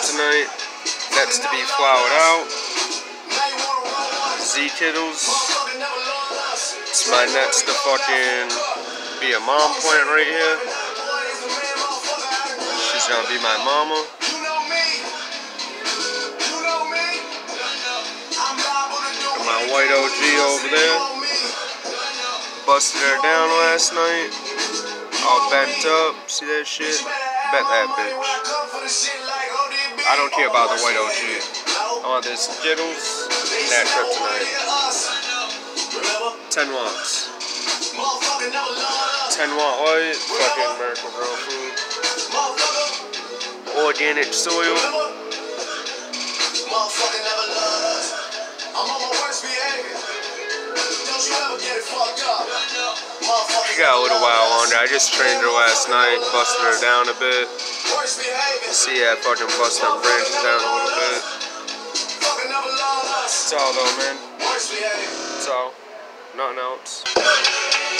tonight. Nets to be flowered out. Zkittlez. It's my nets to fucking be a mom plant right here. She's gonna be my mama. And my white OG over there. Busted her down last night. All bent up. See that shit? Bet that bitch. I don't care about the white OG. I want this Skittles and that kryptonite. 10 watts. 10 watt white, fucking Miracle-Gro food. Organic soil. You got a little while on. I just trained her last night, busted her down a bit. See, I fucking bust them branches down a little bit. That's all though, man. That's all. Nothing else.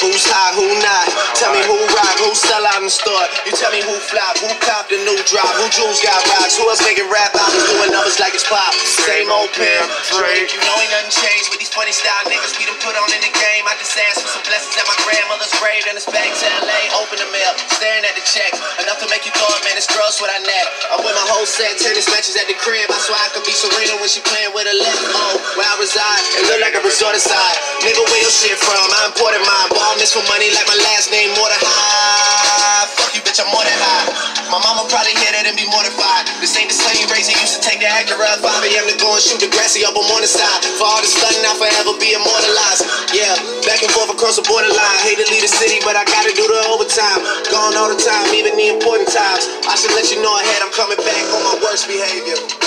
Who's high, who not? Tell me who rock, who sell out and start. You tell me who flop, who cop the new drop, who jewels got rocks, who else making rap albums doing numbers like it's pop. Same old pimp, Drake. You know ain't nothing changed with these funny style niggas we done put on in the game. I just asked for some blessings at my grandmother's grave, and it's back to LA. Open the mail, staring at the check, enough to make you thought, man, it's gross what I net. I'm with my whole set, tennis matches at the crib. I swear I could be Serena when she playing with a left. Oh, where I reside, it look like a resort aside. Nigga, your shit from? I imported mine. Ball miss for money like my last name, more than high. Fuck you, bitch, I'm more than high. My mama probably hear that and be mortified. This ain't the same race used to take the Acura at 5 a.m. to go and shoot the grassy up on the side. For all the stunning, I'll forever be immortalized. Yeah, back and forth across the borderline. Hate to leave the city, but I gotta do the overtime. Gone all the time, even the important times. I should let you know ahead, I'm coming back on my worst behavior.